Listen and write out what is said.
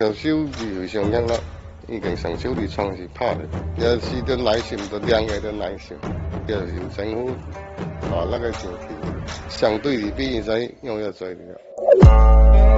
有修就上瘾了，已经上手的创是拍的，要是都耐心，都练个都耐心，要有政府把那个就相对的比以前用要做的。